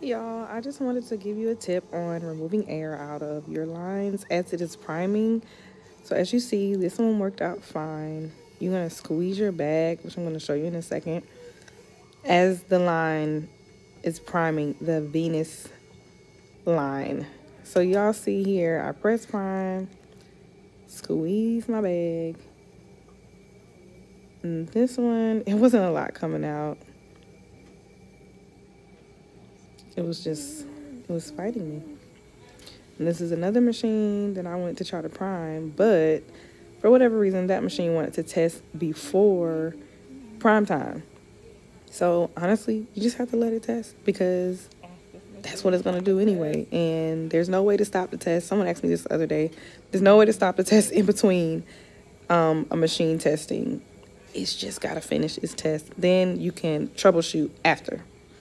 Y'all, I just wanted to give you a tip on removing air out of your lines as it is priming. So as you see, this one worked out fine. You're going to squeeze your bag, which I'm going to show you in a second, as the line is priming the venous line. So y'all see here, I press prime, squeeze my bag. And this one, it wasn't a lot coming out. It was just, it was fighting me. And this is another machine that I went to try to prime, but for whatever reason, that machine wanted to test before prime time. So honestly, you just have to let it test because that's what it's going to do anyway. And there's no way to stop the test. Someone asked me this the other day. There's no way to stop the test in between um, a machine testing. It's just got to finish its test. Then you can troubleshoot after.